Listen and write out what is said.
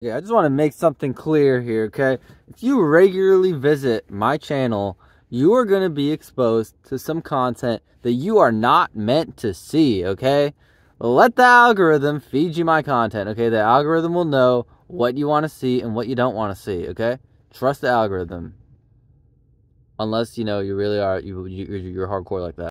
Yeah, I just want to make something clear here, okay? If you regularly visit my channel, you are going to be exposed to some content that you are not meant to see, okay? Let the algorithm feed you my content, okay? The algorithm will know what you want to see and what you don't want to see, okay? Trust the algorithm. Unless, you know, you really are, you, you, you're hardcore like that.